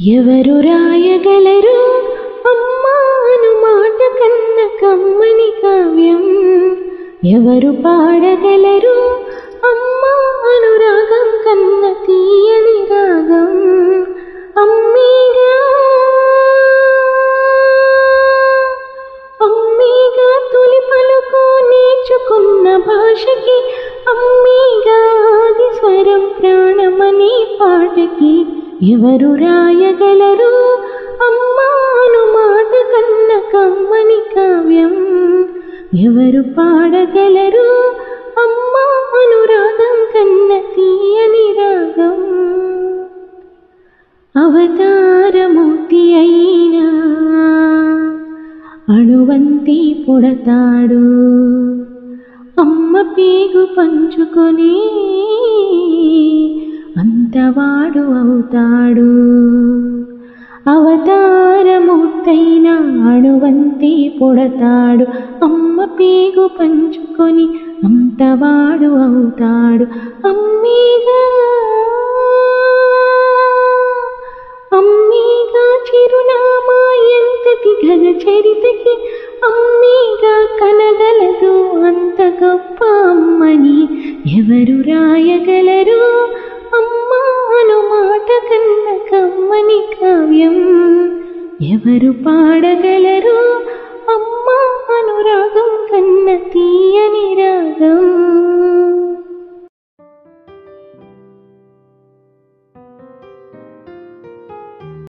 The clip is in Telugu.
ఎవరు రాయగలరు? అమ్మాను మాట కన్న కమ్మని కావ్యం. ఎవరు పాడగలరు? అమ్మా అనురాగం కన్న తీయని రాగం. అమ్మీగా అమ్మీగా తొలి పలుకు నేర్చుకున్న భాష ఎవరు రాయగలరు? అమ్మాను మాట కన్న కమ్మని కావ్యం. ఎవరు పాడగలరు? అమ్మా అనురాగం కన్న తీయని రాగం. అవతారమూర్తి అయినా అణువంతి పుడతాడు. అమ్మ పేగు పంచుకొని వాడు అవుతాడు. అవతారమూర్తైన అణువంతి పొడతాడు. అమ్మ పేగు పంచుకొని అంతవాడు అవుతాడు. అమ్మీగా అమ్మీగా చిరునామా ఎంతటి ఘన చరితకి అమ్మీగా కనగలదు అంత గొప్ప అమ్మని ఎవరు రాయగలరు? ఎవరు పాడగలరు? అమ్మా అనురాగం